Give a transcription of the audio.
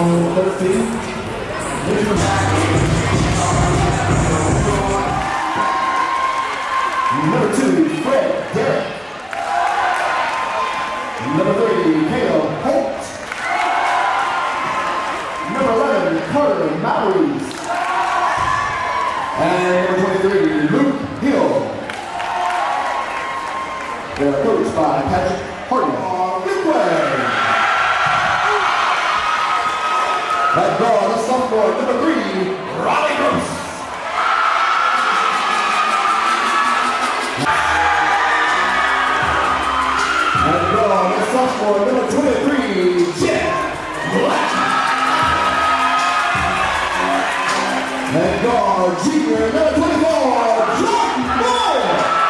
Number two, Fred Derrick. Number three, Caleb Holt. Number 11, Carter Mowries. And number 23, Luke Hill. They're coached by Patrick At guard, the sophomore, number three, Riley Gross. At guard, the sophomore, number 23, Jeff Black. At guard, junior, number 24, Jordan Moore.